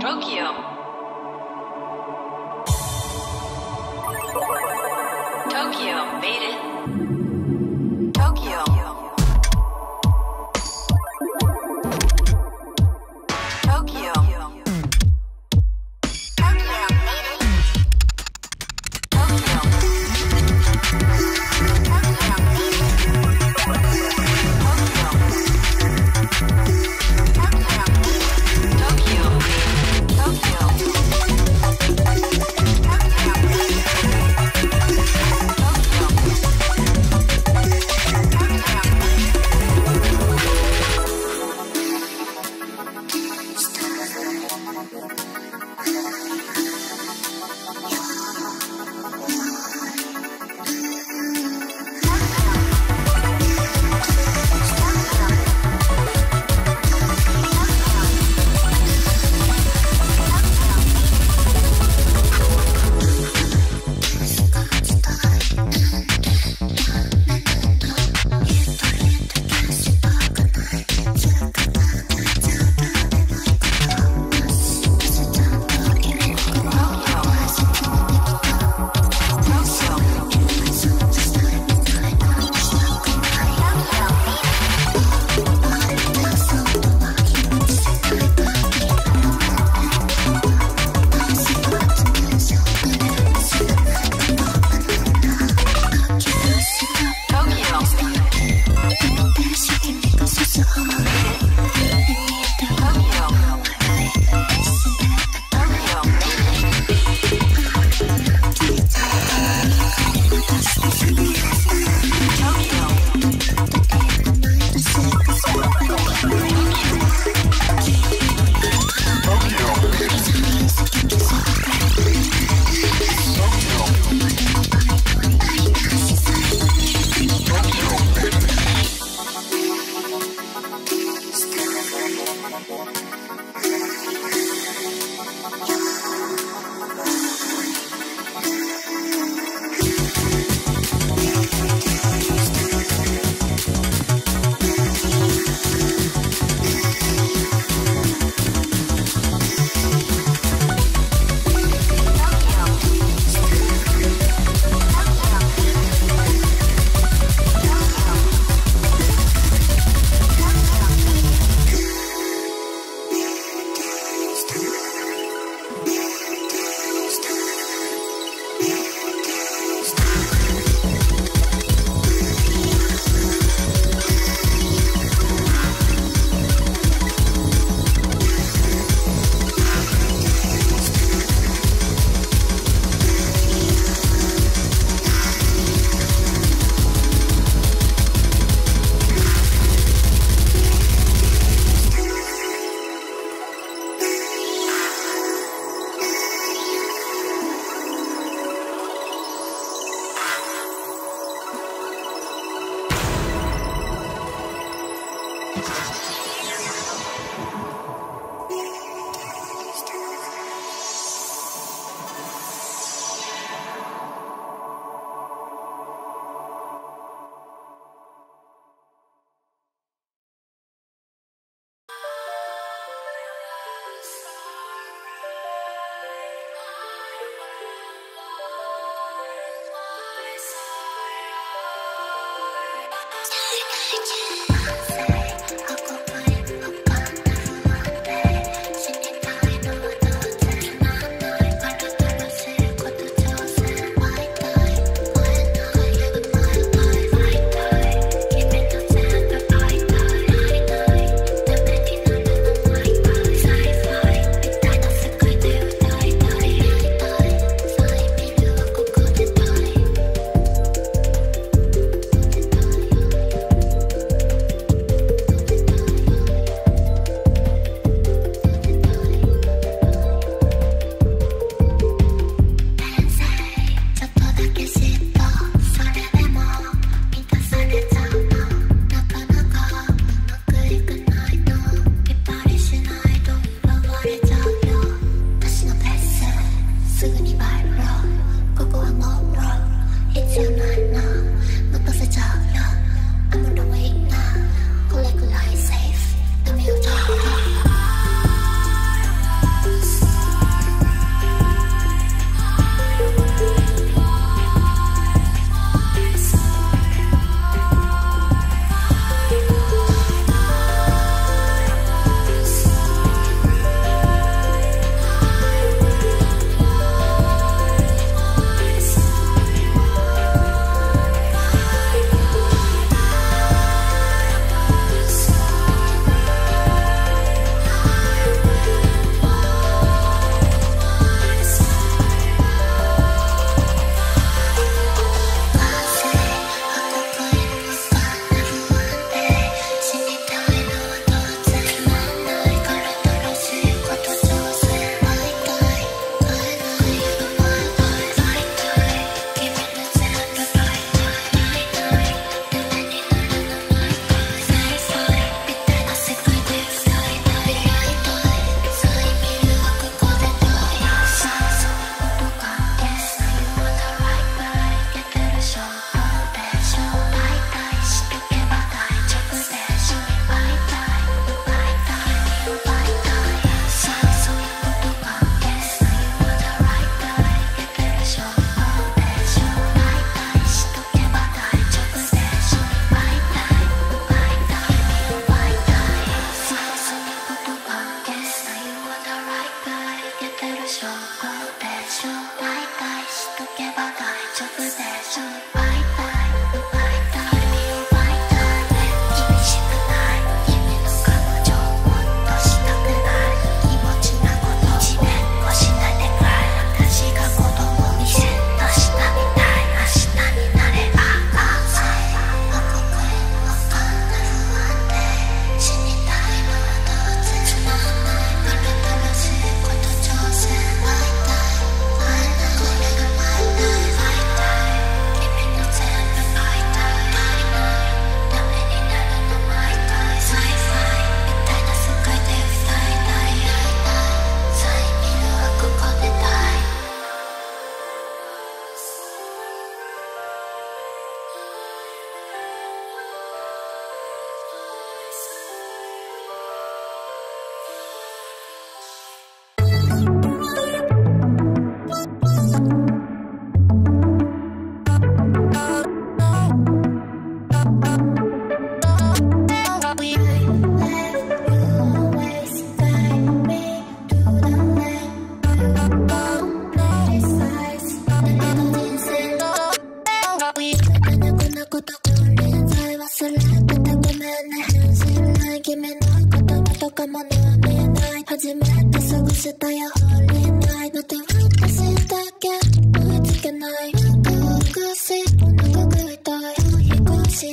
TOKYO. TOKYO made it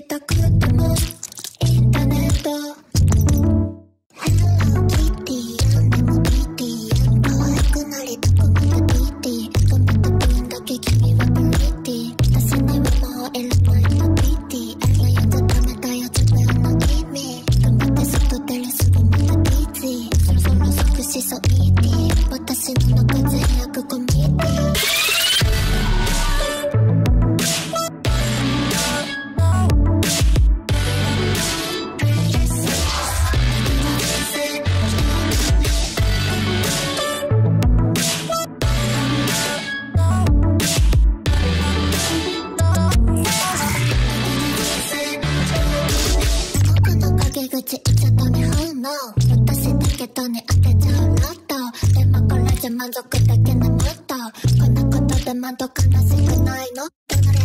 так 良ないの？ってなる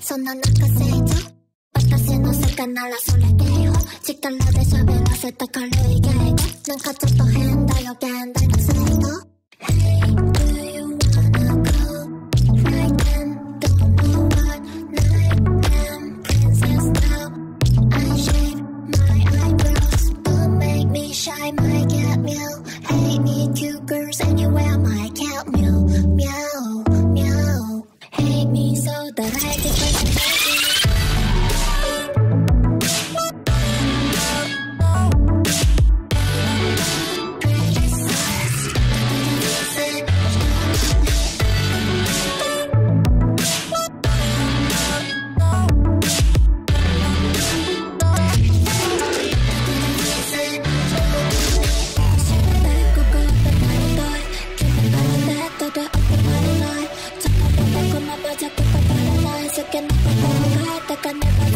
そんな中成長私の世界ならそれでいいよ力で喋らせた軽い芸がなんかちょっと変だよ現代の制度 Hey i can't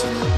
Listen.